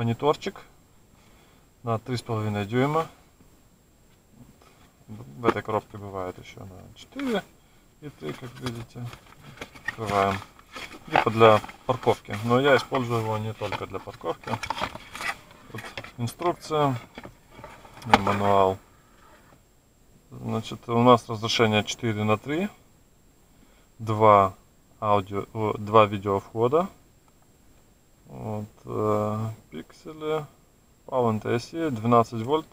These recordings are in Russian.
мониторчик на 3,5 дюйма. В этой коробке бывает еще на 4 и 3, как видите. Открываем. Типа для парковки. Но я использую его не только для парковки. Вот инструкция, мануал. Значит, у нас разрешение 4 на 3, 2 аудио, два видео входа, вот, э, пиксели, Power NTSC 12 вольт,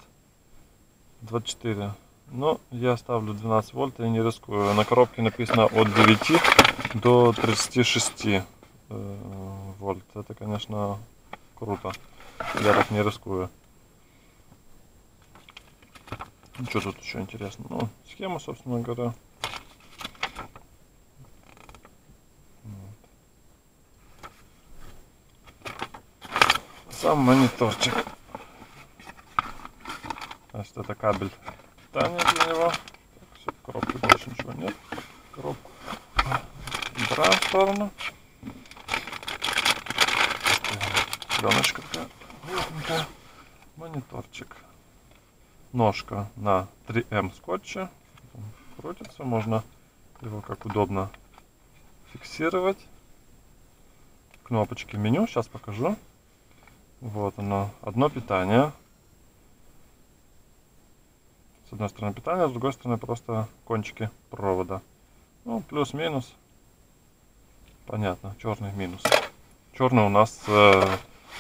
24. Но я ставлю 12 вольт и не рискую. На коробке написано от 9 до 36 э, вольт. Это, конечно, круто. Я так не рискую. Что тут еще интересно? Ну, схема, собственно говоря. Сам мониторчик. Значит, это кабель питания для него. Так, все, в коробке больше ничего нет. Коробку убираем в сторону. Пленочка такая. Мониторчик ножка на 3М скотче. Крутится, можно его как удобно фиксировать. Кнопочки меню, сейчас покажу. Вот оно, одно питание. С одной стороны питание, с другой стороны просто кончики провода. Ну, плюс-минус. Понятно, черный минус. Черный у нас э,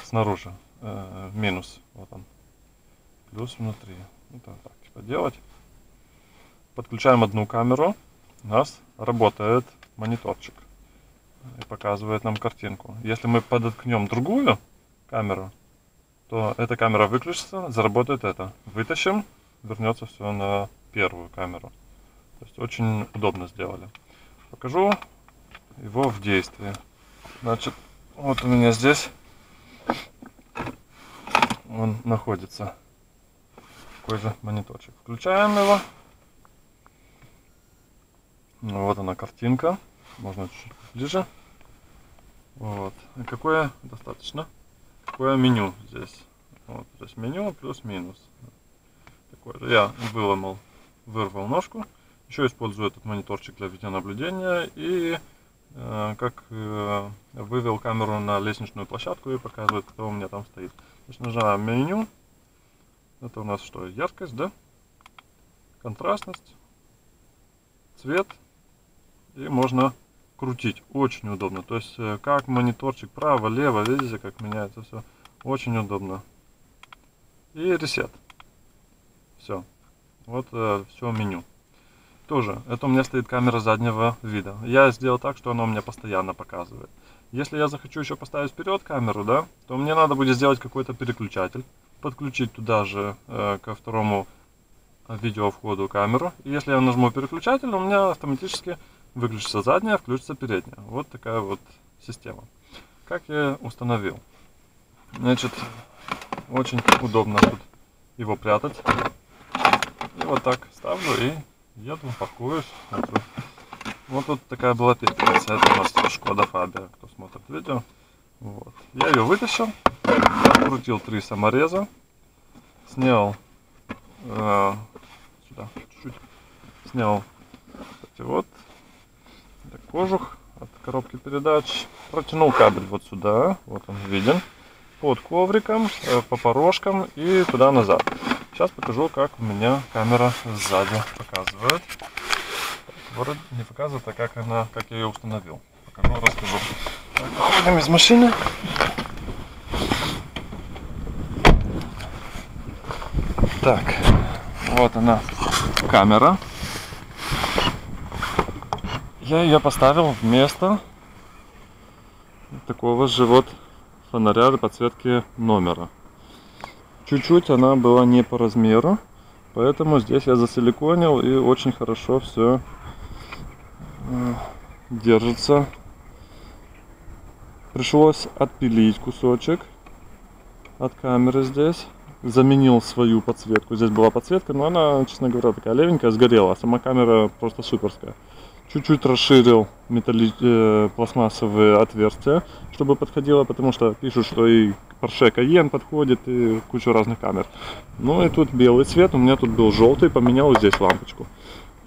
снаружи. Э, минус. Вот он. Плюс внутри. Это так, типа делать. Подключаем одну камеру. У нас работает мониторчик. И показывает нам картинку. Если мы подоткнем другую камеру, то эта камера выключится, заработает это. Вытащим, вернется все на первую камеру. То есть очень удобно сделали. Покажу его в действии. Значит, вот у меня здесь он находится такой же мониторчик. Включаем его. Вот она картинка. Можно чуть-чуть ближе. Вот. И какое достаточно? Какое меню здесь? Вот, то есть меню плюс-минус. Такое. Я выломал, вырвал ножку. Еще использую этот мониторчик для видеонаблюдения и э, как э, вывел камеру на лестничную площадку и показывает, кто у меня там стоит. Значит, нажимаем меню, это у нас что? Яркость, да? Контрастность, цвет. И можно крутить. Очень удобно. То есть, э, как мониторчик право, лево, видите, как меняется все. Очень удобно. И ресет. Все. Вот э, все меню. Тоже, это у меня стоит камера заднего вида. Я сделал так, что она у меня постоянно показывает. Если я захочу еще поставить вперед камеру, да, то мне надо будет сделать какой-то переключатель подключить туда же э, ко второму видео входу камеру. И если я нажму переключатель, у меня автоматически выключится задняя, включится передняя. Вот такая вот система. Как я установил. Значит, очень удобно тут его прятать. И вот так ставлю и еду, паркуюсь. Вот, вот тут такая была пепельница. Это у нас Шкода Фабия, кто смотрит видео. Вот. Я ее вытащил, открутил три самореза, снял э, сюда чуть-чуть, снял вот кожух от коробки передач, протянул кабель вот сюда, вот он виден, под ковриком, э, по порожкам и туда назад. Сейчас покажу, как у меня камера сзади показывает. Вроде не показывает, а как она, как я ее установил. Покажу, расскажу. Выходим из машины. Так, вот она, камера. Я ее поставил вместо такого же вот фонаря для подсветки номера. Чуть-чуть она была не по размеру, поэтому здесь я засиликонил и очень хорошо все э, держится Пришлось отпилить кусочек от камеры здесь. Заменил свою подсветку. Здесь была подсветка, но она, честно говоря, такая левенькая, сгорела. Сама камера просто суперская. Чуть-чуть расширил металли... э, пластмассовые отверстия, чтобы подходило, потому что пишут, что и Porsche Cayenne подходит и куча разных камер. Ну и тут белый цвет, у меня тут был желтый, поменял здесь лампочку.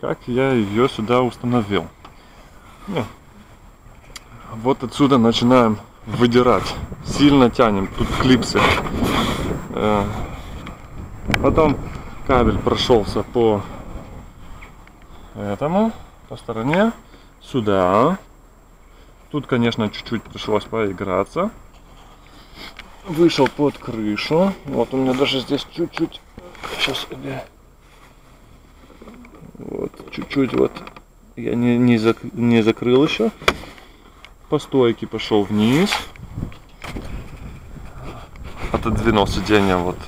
Как я ее сюда установил? Ну, вот отсюда начинаем выдирать. Сильно тянем. Тут клипсы. Э, потом кабель прошелся по этому, по стороне, сюда. Тут, конечно, чуть-чуть пришлось поиграться. Вышел под крышу. Вот у меня даже здесь чуть-чуть. Сейчас где? Вот, чуть-чуть вот. Я не, не, зак, не закрыл еще. По стойке пошел вниз. Отодвинул сиденье вот.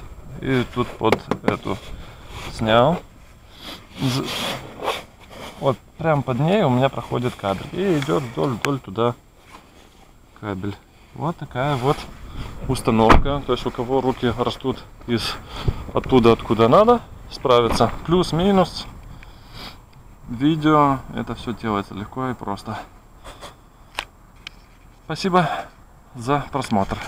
И тут под эту снял. Вот прям под ней у меня проходит кабель. И идет вдоль-вдоль туда кабель. Вот такая вот установка. То есть у кого руки растут из оттуда, откуда надо, справиться. Плюс-минус. Видео. Это все делается легко и просто. Спасибо за просмотр.